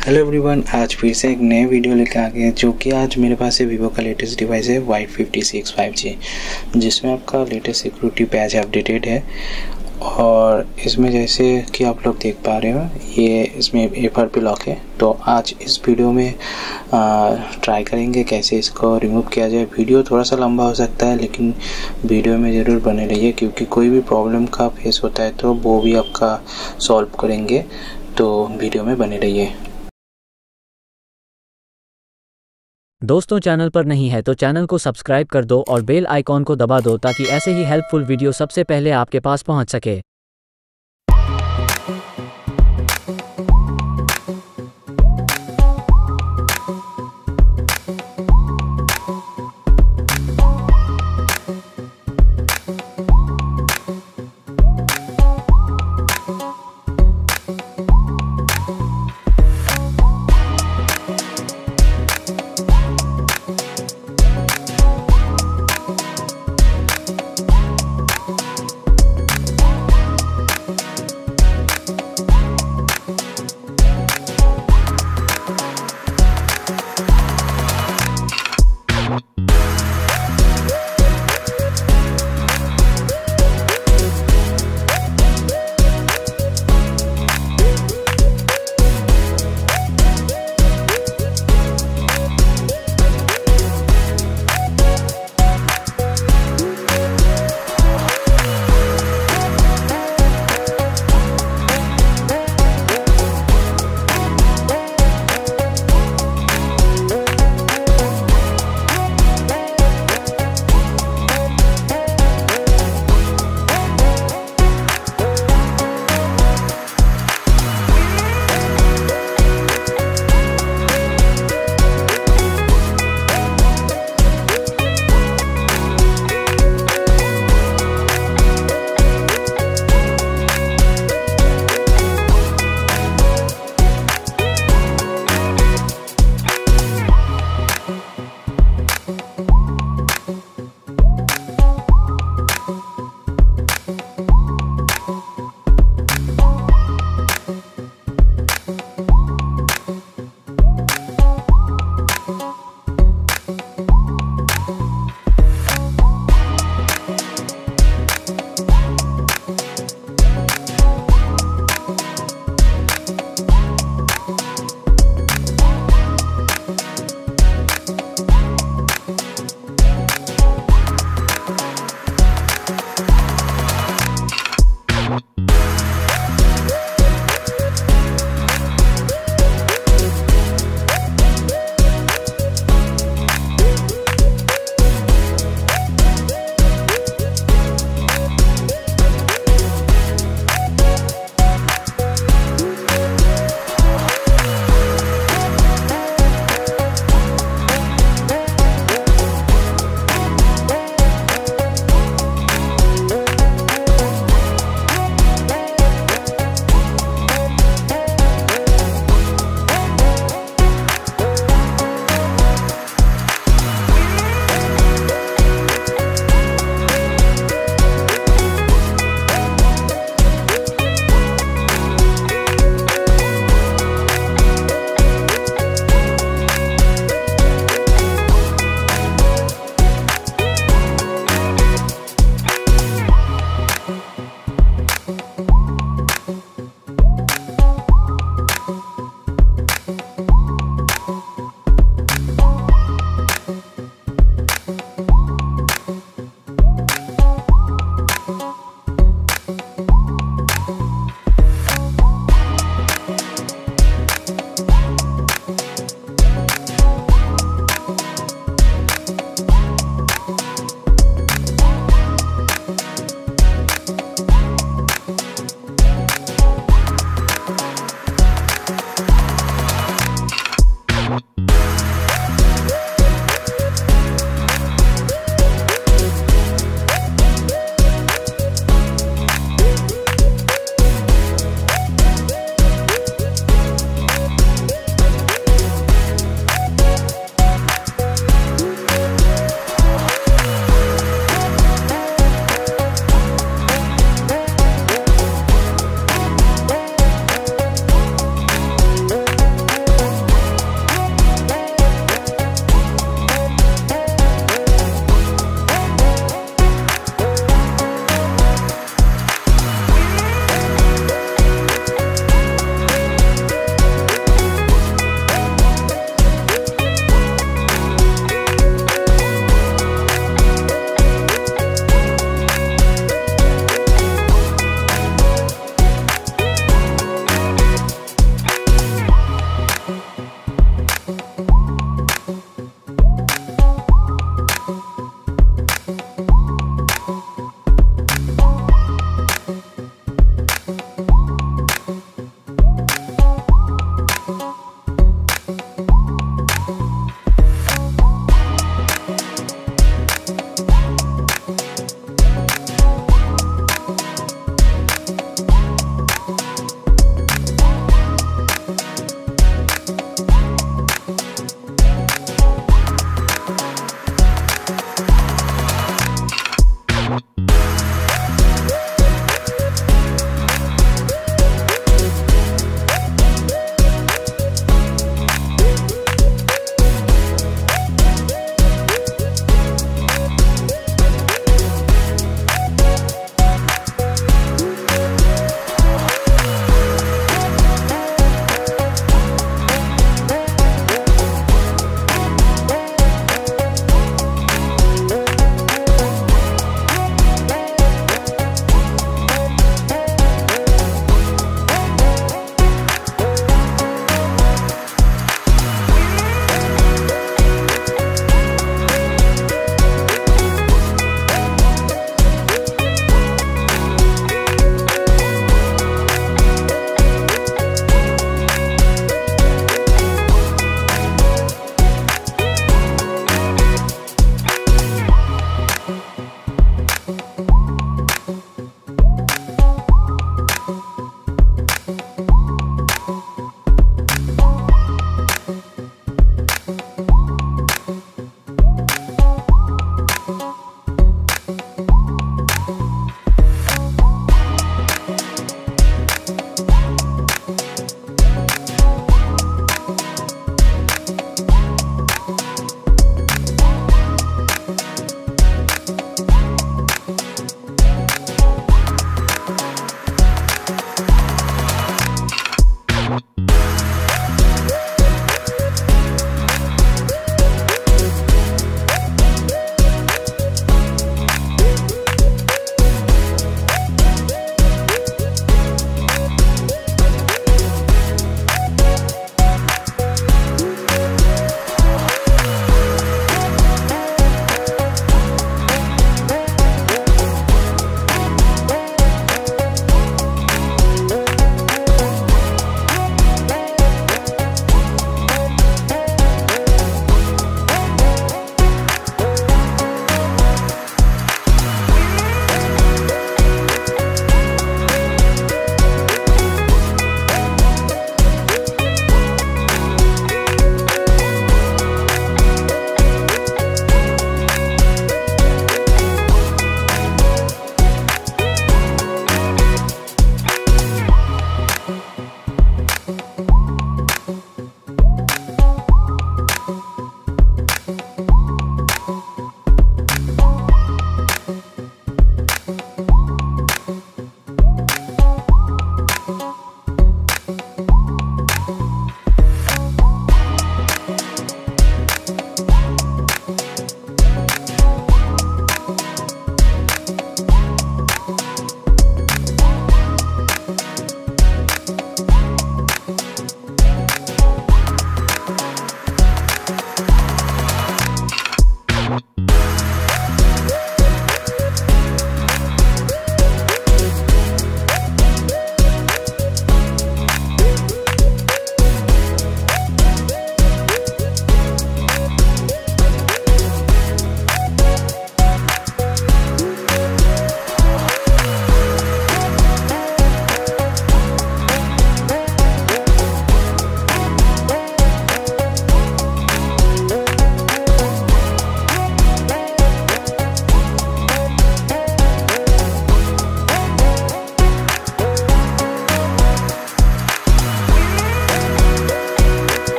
Hello everyone आज फिर से एक नए वीडियो लेकर आ गए जो कि आज मेरे पास है वीवो का लेटेस्ट डिवाइस है Y fifty six five G जिसमें आपका लेटेस्ट सिक्योरिटी पैच अपडेटेड है। और इसमें जैसे कि आप लोग देख पा रहे हो, ये इसमें एफ़ आर पी लॉक है। तो आज इस वीडियो में ट्राई करेंगे कैसे इसको रिमूव किया जाए। वीडियो थोड़ा सा लंबा हो सकता है, लेकिन वीडियो में ज़रूर बने रहिए, क्योंकि कोई भी प्रॉब्लम का फेस होता है तो वो भी आपका सॉल्व करेंगे। तो वीडियो में बने रहिए। दोस्तों, चैनल पर नहीं है तो चैनल को सब्सक्राइब कर दो और बेल आइकॉन को दबा दो ताकि ऐसे ही हेल्पफुल वीडियो सबसे पहले आपके पास पहुँच सके।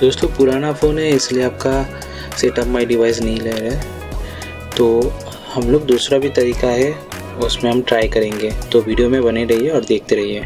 दोस्तों, पुराना फ़ोन है, इसलिए आपका सेटअप माई डिवाइस नहीं ले रहा है। तो हम लोग दूसरा भी तरीका है, उसमें हम ट्राई करेंगे। तो वीडियो में बने रहिए और देखते रहिए।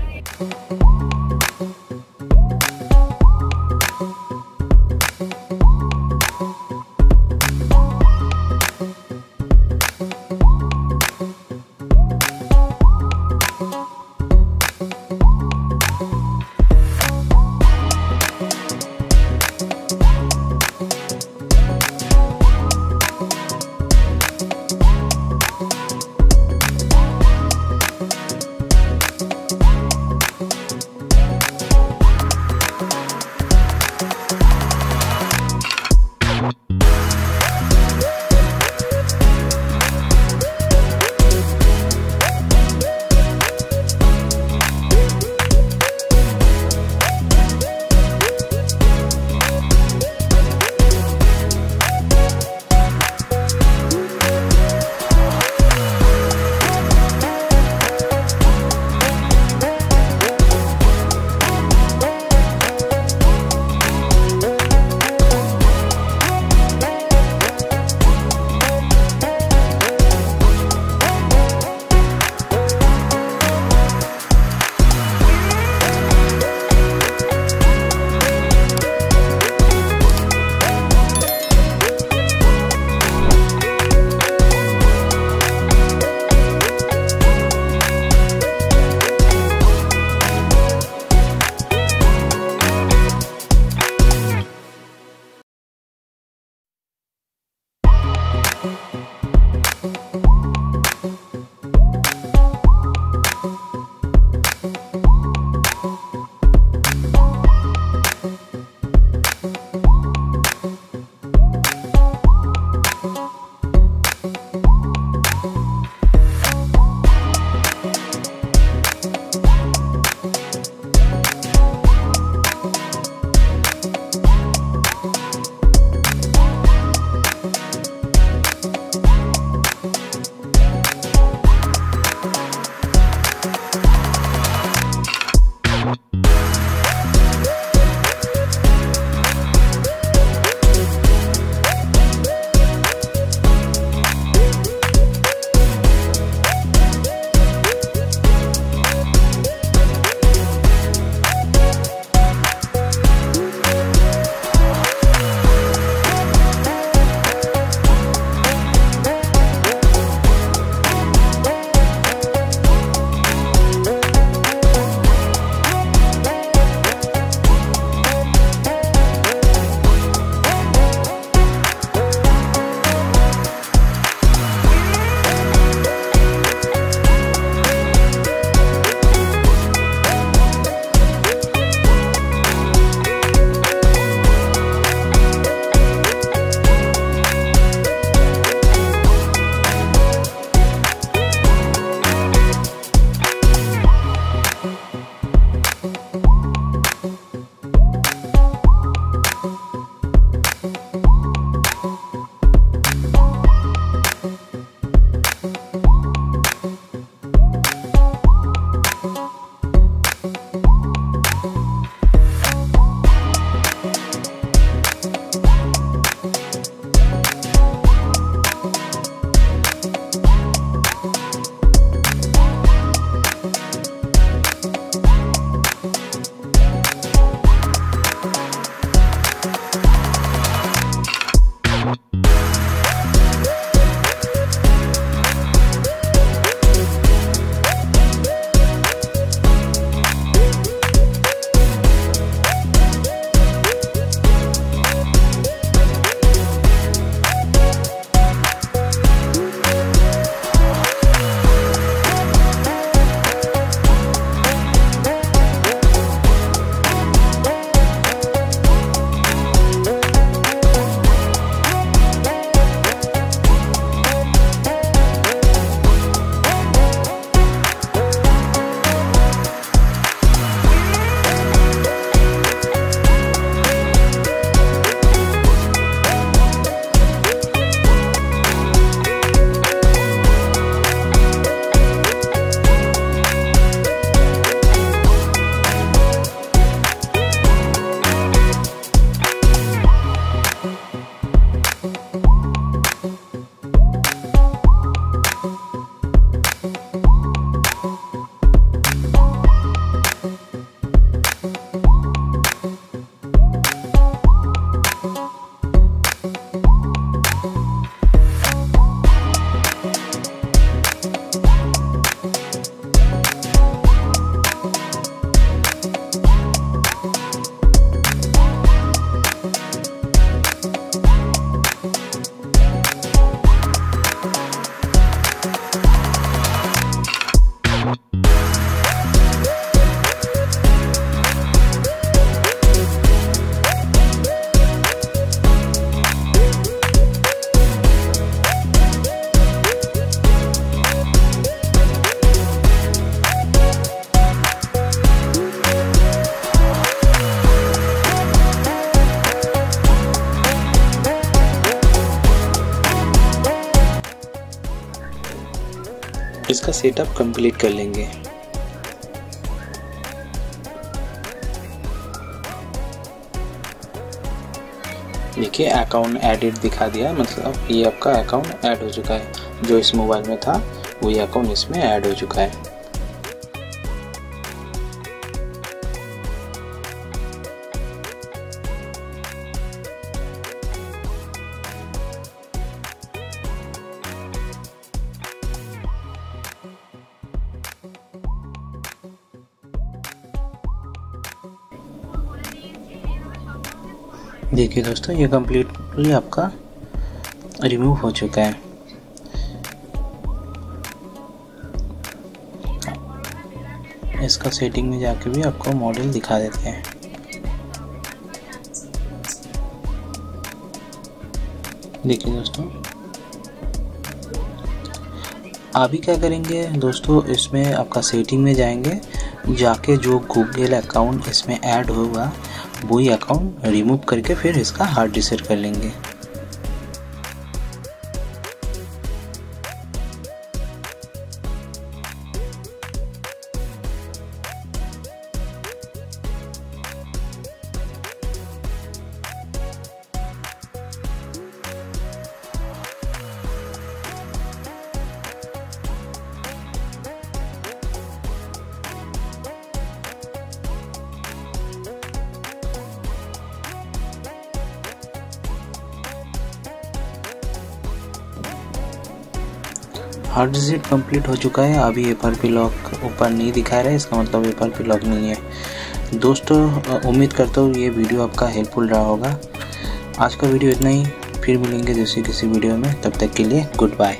सेटअप कंप्लीट कर लेंगे। देखिए अकाउंट एडिट दिखा दिया मतलब ये आपका अकाउंट ऐड हो चुका है। जो इस मोबाइल में था, वही अकाउंट इसमें ऐड हो चुका है। देखिए दोस्तों, ये कम्प्लीटली आपका रिमूव हो चुका है। इसका सेटिंग में जाके भी आपको मॉडल दिखा देते हैं। देखिए दोस्तों अभी क्या करेंगे दोस्तों, इसमें आपका सेटिंग में जाएँगे, जाके जो गूगल अकाउंट इसमें ऐड होगा वही अकाउंट रिमूव करके फिर इसका हार्ड रिसेट कर लेंगे। हार्ड डिजिट कंप्लीट हो चुका है। अभी एपर पी लॉक ऊपर नहीं दिखा रहा है। इसका मतलब एपर पी लॉक नहीं है। दोस्तों उम्मीद करता हूँ ये वीडियो आपका हेल्पफुल रहा होगा। आज का वीडियो इतना ही। फिर मिलेंगे दूसरी किसी वीडियो में। तब तक के लिए गुड बाय